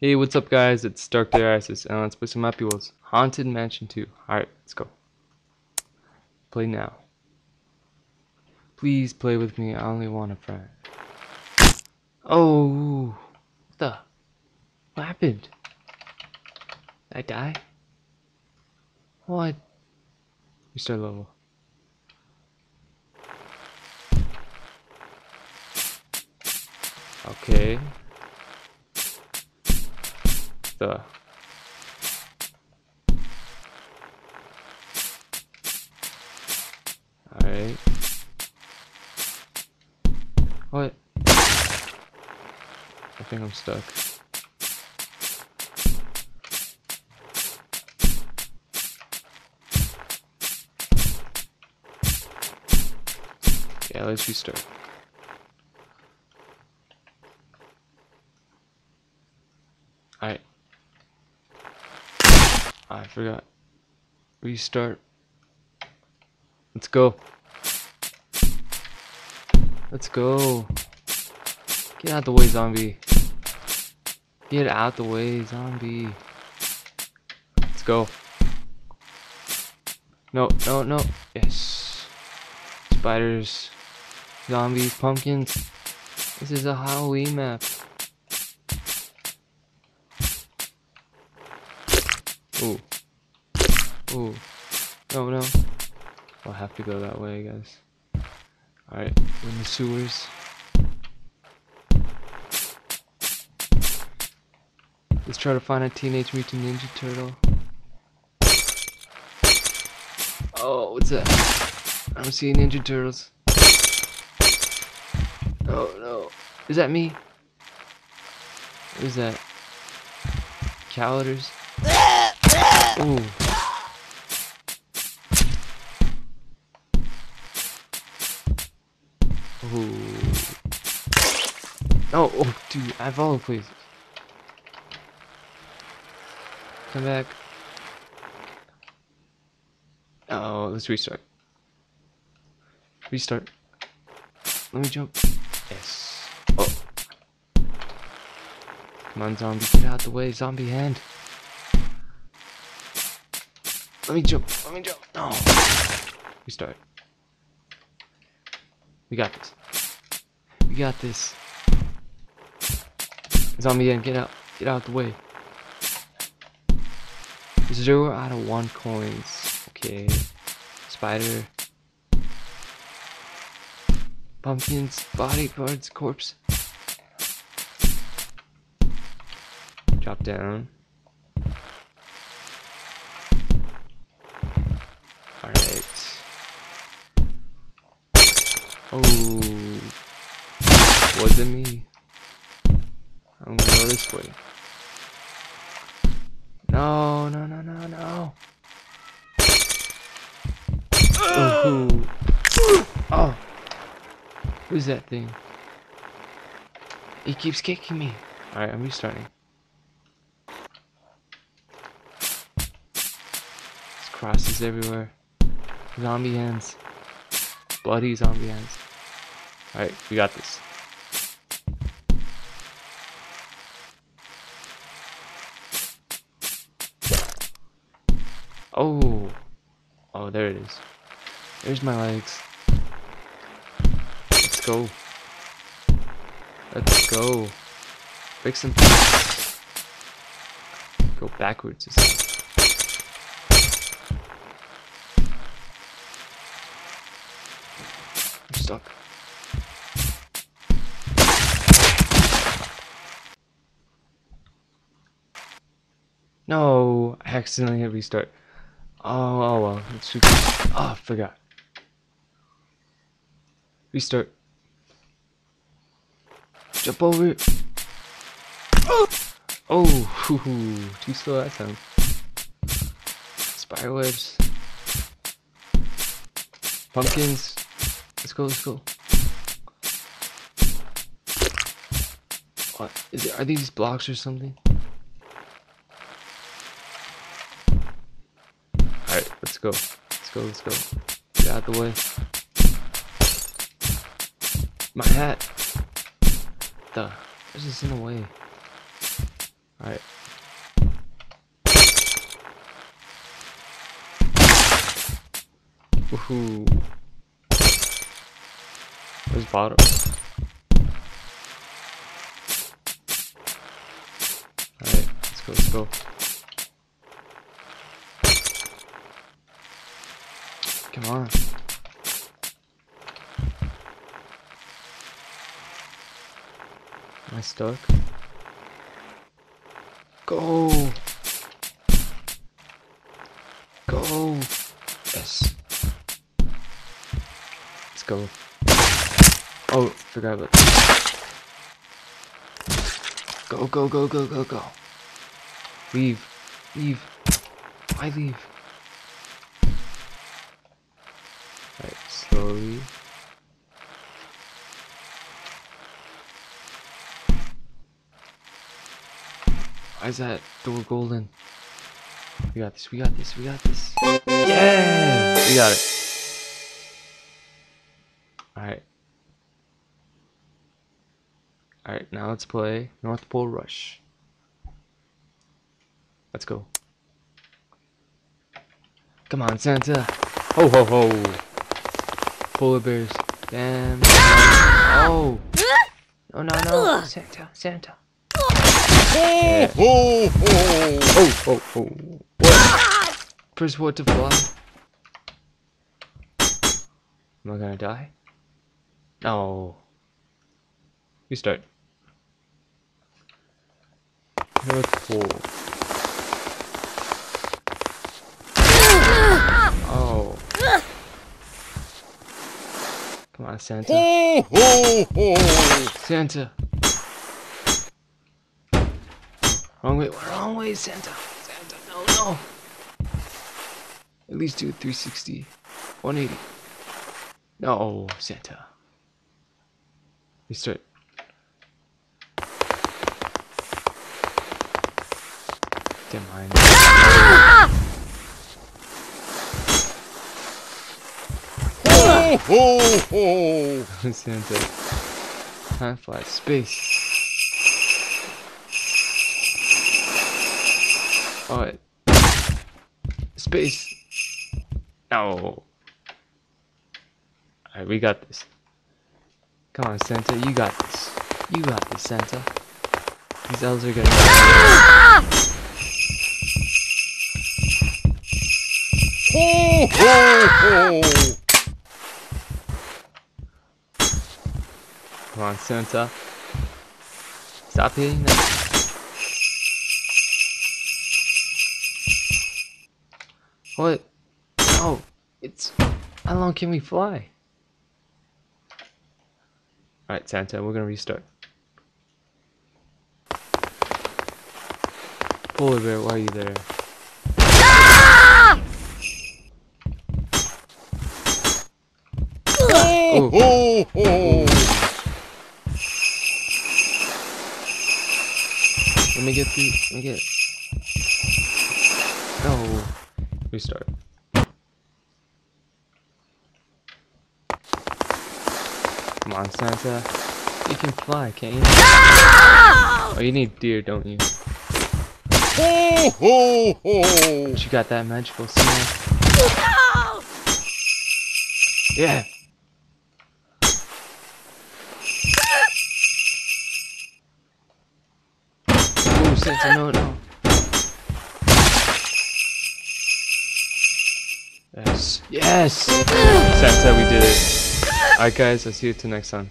Hey, what's up guys? It's DarkDayRises, and let's play some Happy Wheels. Haunted Mansion 2. Alright, let's go. Play now. Please play with me, I only want a friend. Oh, what the? What happened? Did I die? What? Restart level. Okay. The. Alright. What? I think I'm stuck. Yeah, let's restart. Alright. I forgot. Restart. Let's go. Let's go. Get out the way, zombie. Get out the way, zombie. Let's go. No, no, no. Yes. Spiders. Zombies, pumpkins. This is a Halloween map. Ooh. No, no. I'll have to go that way, guys. Alright, we're in the sewers. Let's try to find a Teenage Mutant Ninja Turtle. Oh, what's that? I don't see Ninja Turtles. Oh, no. Is that me? What is that? Calendars? Ooh. Oh, oh, dude, I have all the places. Come back. Oh, let's restart. Restart. Let me jump. Yes. Oh. Come on, zombie, get out the way, zombie hand. Let me jump. Let me jump. No. Restart. We got this. We got this. Zombie end, get out. Get out the way. Zero out of one coins. Okay. Spider. Pumpkins, body parts, corpse. Drop down. Alright. Oh. Wasn't me. I'm gonna go this way. No, no, no, no, no. Ooh. Oh. Who's that thing? He keeps kicking me. Alright, I'm restarting. There's crosses everywhere. Zombie hands. Bloody zombie hands. Alright, we got this. Oh. Oh, there it is. There's my legs. Let's go. Let's go. Fix some things. Go backwards. I'm stuck. No, I accidentally hit restart. Oh, oh well, let's shoot. Oh, I forgot. Restart. Jump over it. Oh, oh hoo -hoo. too slow that time. Spider webs. Pumpkins. Let's go, let's go. What is it? Are these blocks or something? Alright, let's go. Let's go, let's go. Get out of the way. My hat. The. This is in the way. Alright. Woohoo. Where's bottom? Alright, let's go, let's go. Come on. Am I stuck? Go! Go! Yes. Let's go. Oh, forgot about that. Go, go, go, go, go, go. Leave. Leave. Why leave? Right, slowly. Why is that door golden? We got this, we got this, we got this. Yeah! We got it. Alright. Alright, now let's play North Pole Rush. Let's go. Come on, Santa. Ho ho ho. Polar bears. Damn. Oh. No, no, no. Santa, Santa. Yeah. Ho, ho. Oh, oh, oh. What? Press what to fly? Am I gonna die? No. You start. North Pole. Oh. Come on, Santa. Santa. Wrong way, wrong way, Santa. Santa, no, no. At least do 360. 180. No, Santa. Restart. Damn mind. Ho, ho, ho. Santa. Time flies. Space. Oh, it. Space. No. Alright, we got this. Come on, Santa. You got this. You got this, Santa. These elves are gonna. Ho, ho. Come on, Santa. Stop hitting that. What? Oh, It's. How long can we fly? Alright, Santa, we're gonna restart. Polar bear, why are you there? Ho, ho, ho. Let me get the. Let me get. No. Restart. Come on, Santa. You can fly, can't you? Ah! Oh, you need deer, don't you? Ho, ho, ho. But you got that magical smell. Yeah. Oh, Santa, no, no. Yes! Santa, we did it. Alright, guys, I'll see you till next time.